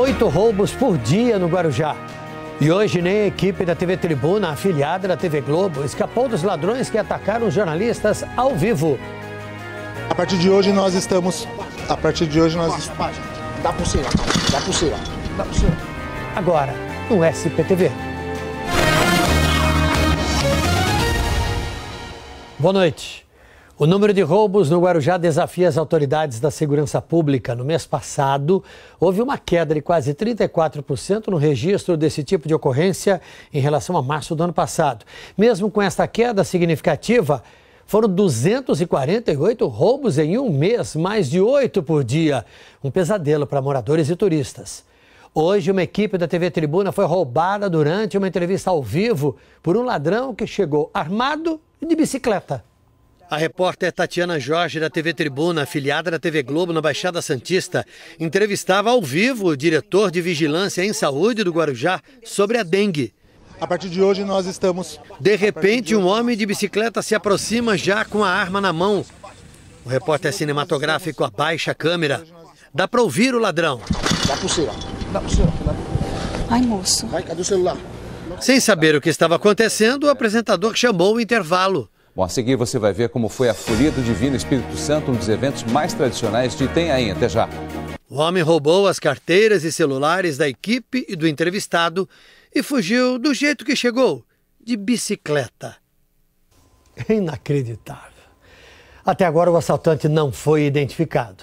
Oito roubos por dia no Guarujá. E hoje nem a equipe da TV Tribuna, afiliada da TV Globo, escapou dos ladrões que atacaram os jornalistas ao vivo. A partir de hoje nós estamos. A partir de hoje nós. Dá pulseira, dá pulseira, dá pulseira. Agora, no SPTV. Boa noite. O número de roubos no Guarujá desafia as autoridades da segurança pública. No mês passado, houve uma queda de quase 34% no registro desse tipo de ocorrência em relação a março do ano passado. Mesmo com esta queda significativa, foram 248 roubos em um mês, mais de oito por dia. Um pesadelo para moradores e turistas. Hoje, uma equipe da TV Tribuna foi roubada durante uma entrevista ao vivo por um ladrão que chegou armado e de bicicleta. A repórter Tatiana Jorge, da TV Tribuna, afiliada da TV Globo na Baixada Santista, entrevistava ao vivo o diretor de Vigilância em Saúde do Guarujá sobre a dengue. A partir de hoje nós estamos. De repente, um homem de bicicleta se aproxima já com a arma na mão. O repórter cinematográfico abaixa a câmera. Dá para ouvir o ladrão. Dá pulseira, dá pulseira. Ai, moço. Vai, cadê o celular? Sem saber o que estava acontecendo, o apresentador chamou o intervalo. Bom, a seguir você vai ver como foi a Folia do Divino Espírito Santo, um dos eventos mais tradicionais de Itanhaém. Até já. O homem roubou as carteiras e celulares da equipe e do entrevistado e fugiu do jeito que chegou, de bicicleta. Inacreditável. Até agora o assaltante não foi identificado.